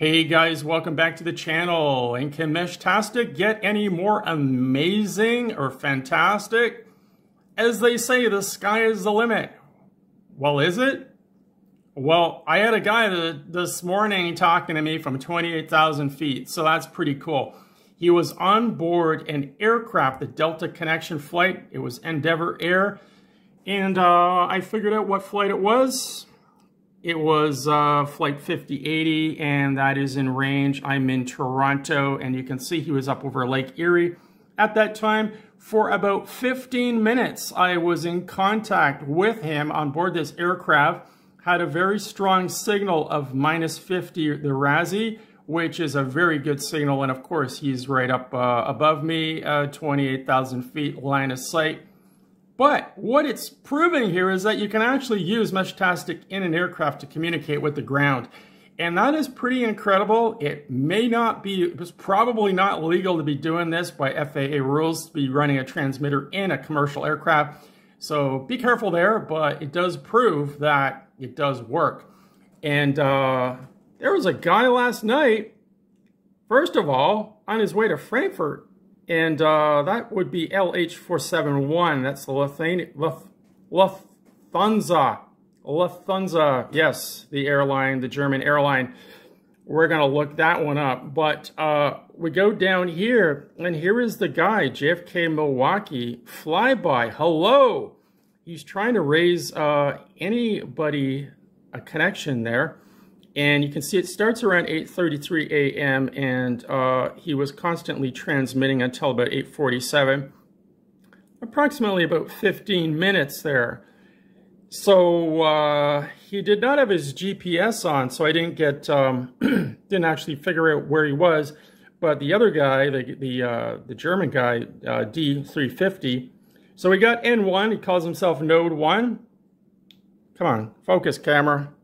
Hey guys, welcome back to the channel. And can Meshtastic get any more amazing or fantastic? As they say, the sky is the limit. Well, is it? Well, I had a guy this morning talking to me from 28,000 feet, so that's pretty cool. He was on board an aircraft, the Delta Connection flight. It was Endeavor Air. And uh, I figured out what flight it was. It was uh, flight 5080, and that is in range. I'm in Toronto, and you can see he was up over Lake Erie. At that time, for about 15 minutes, I was in contact with him on board this aircraft, had a very strong signal of minus 50, the RSSI, which is a very good signal. And of course, he's right up uh, above me, uh, 28,000 feet line of sight. But what it's proving here is that you can actually use Meshtastic in an aircraft to communicate with the ground. And that is pretty incredible. It may not be, it's probably not legal to be doing this by FAA rules to be running a transmitter in a commercial aircraft. So be careful there, but it does prove that it does work. And uh, there was a guy last night, first of all, on his way to Frankfurt and uh, that would be LH471. That's the Lufthansa. Lufthansa. Lufthansa, yes, the airline, the German airline. We're going to look that one up. But uh, we go down here, and here is the guy, JFK Milwaukee, flyby. Hello! He's trying to raise uh, anybody a connection there. And you can see it starts around 8.33 a.m. and uh, he was constantly transmitting until about 8.47. Approximately about 15 minutes there. So uh, he did not have his GPS on, so I didn't get, um, didn't actually figure out where he was. But the other guy, the the, uh, the German guy, uh, D350, so we got N1, he calls himself Node 1. Come on, focus camera.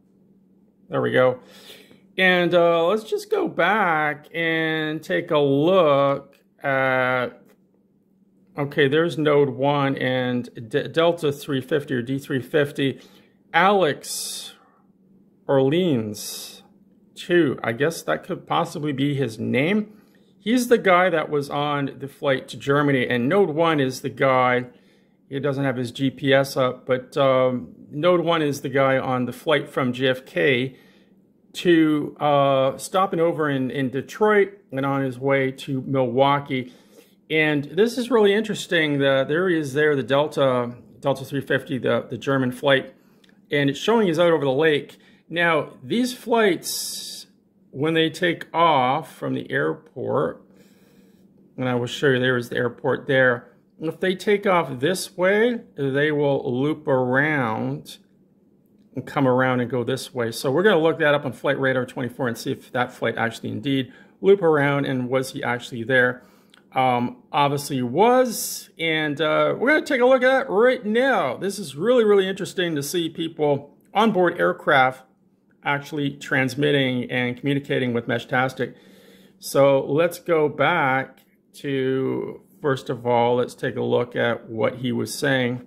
There we go. And uh, let's just go back and take a look at, okay, there's node 1 and D Delta 350 or D350. Alex Orleans 2, I guess that could possibly be his name. He's the guy that was on the flight to Germany, and node 1 is the guy, he doesn't have his GPS up, but um, node 1 is the guy on the flight from JFK to uh, stopping over in, in Detroit and on his way to Milwaukee. And this is really interesting. The, there he is there, the Delta, Delta 350, the, the German flight. And it's showing he's out over the lake. Now, these flights, when they take off from the airport, and I will show you there is the airport there. If they take off this way, they will loop around and come around and go this way. So we're going to look that up on Flight Radar 24 and see if that flight actually indeed loop around and was he actually there. Um, obviously was, and uh, we're going to take a look at that right now. This is really, really interesting to see people on board aircraft actually transmitting and communicating with Meshtastic. So let's go back to, first of all, let's take a look at what he was saying.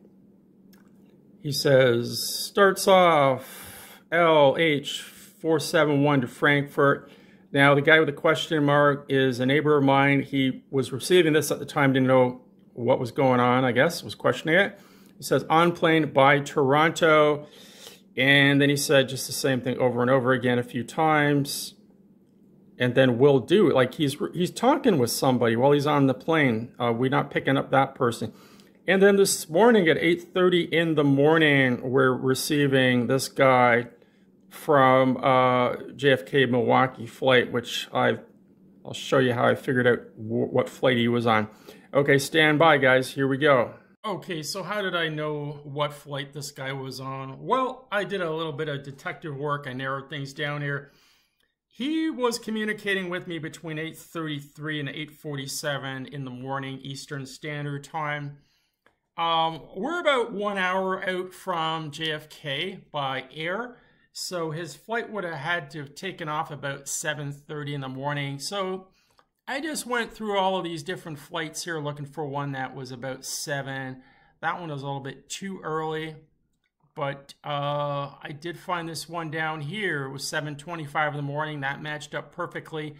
He says, starts off LH471 to Frankfurt. Now, the guy with the question mark is a neighbor of mine. He was receiving this at the time, didn't know what was going on, I guess, was questioning it. He says, on plane by Toronto. And then he said just the same thing over and over again a few times. And then will do. Like he's he's talking with somebody while he's on the plane. Uh, we're not picking up that person. And then this morning at 8.30 in the morning, we're receiving this guy from uh, JFK Milwaukee flight, which I've, I'll show you how I figured out what flight he was on. Okay, stand by, guys. Here we go. Okay, so how did I know what flight this guy was on? Well, I did a little bit of detective work. I narrowed things down here. He was communicating with me between 8.33 and 8.47 in the morning Eastern Standard Time. Um, we're about one hour out from JFK by air. So his flight would have had to have taken off about 7.30 in the morning. So I just went through all of these different flights here looking for one that was about 7. That one was a little bit too early. But uh, I did find this one down here. It was 7:25 in the morning. That matched up perfectly,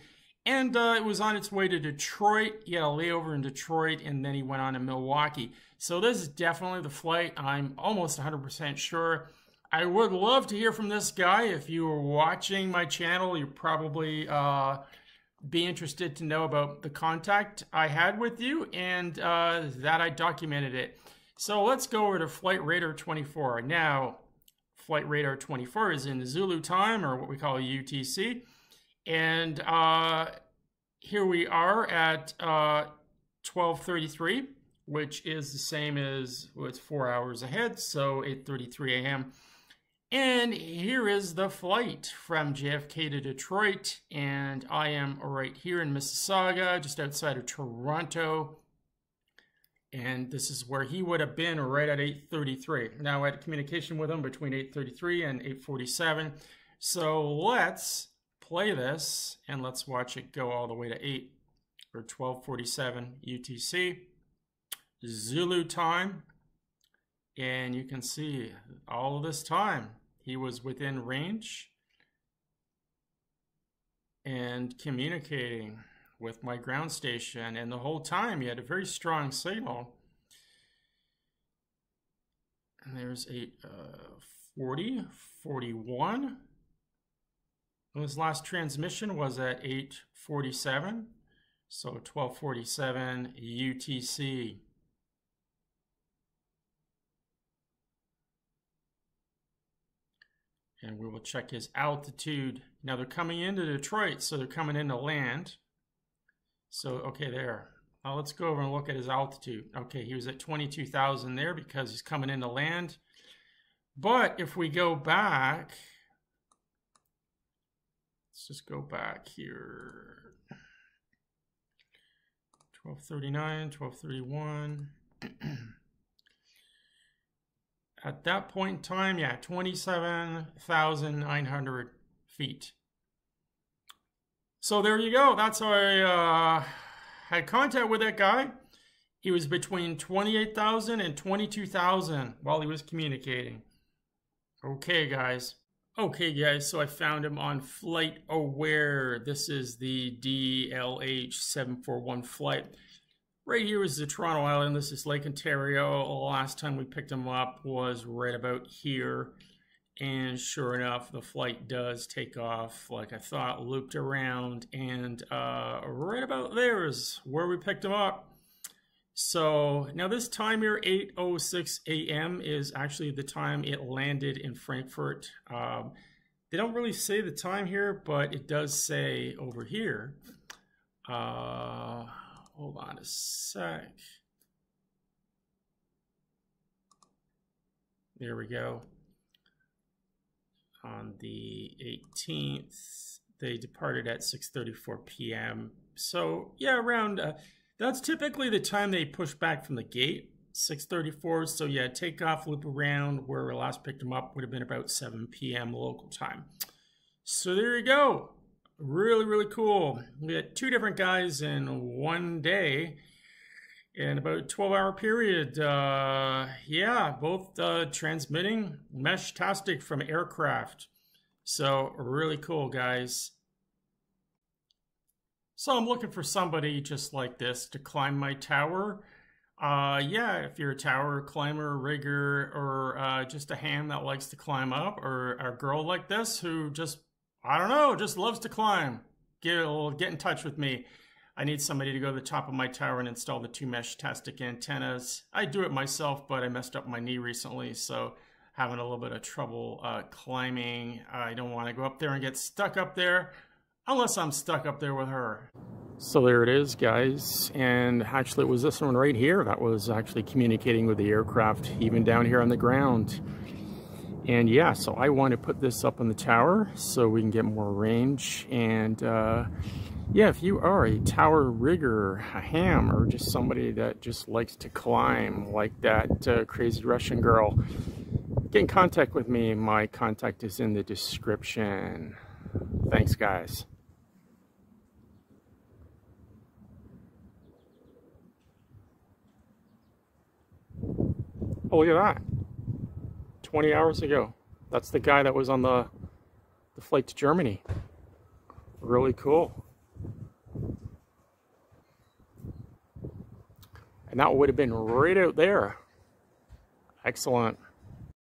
and uh, it was on its way to Detroit. He had a layover in Detroit, and then he went on to Milwaukee. So this is definitely the flight. I'm almost 100% sure. I would love to hear from this guy. If you are watching my channel, you probably uh, be interested to know about the contact I had with you and uh, that I documented it. So let's go over to Flight Radar 24. Now, Flight Radar 24 is in Zulu time, or what we call UTC. And uh, here we are at uh, 1233, which is the same as, well, it's four hours ahead, so 8.33 a.m. And here is the flight from JFK to Detroit, and I am right here in Mississauga, just outside of Toronto. And this is where he would have been right at 8.33. Now, I had communication with him between 8.33 and 8.47. So let's play this, and let's watch it go all the way to 8 or 12.47 UTC. Zulu time. And you can see all of this time he was within range and communicating with my ground station. And the whole time he had a very strong signal. And there's a uh, 40, 41. his last transmission was at 847. So 1247 UTC. and we will check his altitude. Now they're coming into Detroit, so they're coming into land. So, okay, there. Now let's go over and look at his altitude. Okay, he was at 22,000 there because he's coming into land. But if we go back, let's just go back here. 1239, 1231. at that point in time, yeah, 27,900 feet. So there you go. That's how I uh, had contact with that guy. He was between 28,000 and 22,000 while he was communicating. Okay, guys. Okay, guys, so I found him on Flight Aware. This is the DLH 741 flight. Right here is the Toronto Island. This is Lake Ontario. The last time we picked him up was right about here. And sure enough, the flight does take off like I thought, looped around. And uh, right about there is where we picked them up. So now this time here, 8.06 a.m. is actually the time it landed in Frankfurt. Um, they don't really say the time here, but it does say over here. Uh, Hold on a sec. There we go. On the 18th, they departed at 6.34 p.m. So yeah, around, uh, that's typically the time they push back from the gate, 6.34. So yeah, takeoff, loop around, where we last picked them up would have been about 7 p.m. local time. So there you go. Really, really cool. We had two different guys in one day in about a 12 hour period. Uh, yeah, both uh, transmitting Meshtastic from aircraft. So really cool, guys. So I'm looking for somebody just like this to climb my tower. Uh, yeah, if you're a tower climber, rigger, or uh, just a ham that likes to climb up, or a girl like this who just I don't know, just loves to climb. Get, get in touch with me. I need somebody to go to the top of my tower and install the two Meshtastic antennas. I do it myself, but I messed up my knee recently, so having a little bit of trouble uh, climbing. I don't want to go up there and get stuck up there unless I'm stuck up there with her. So there it is, guys. And actually, it was this one right here that was actually communicating with the aircraft, even down here on the ground. And yeah, so I want to put this up on the tower so we can get more range. And uh, yeah, if you are a tower rigger, a ham, or just somebody that just likes to climb like that uh, crazy Russian girl, get in contact with me. My contact is in the description. Thanks, guys. Oh, look at that. 20 hours ago. That's the guy that was on the, the flight to Germany. Really cool. And that would have been right out there. Excellent.